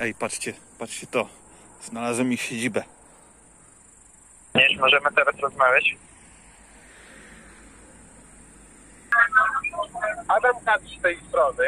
Ej, patrzcie, patrzcie to. Znalazłem ich siedzibę. Nie, możemy teraz rozmawiać. Adam Kacz z tej strony.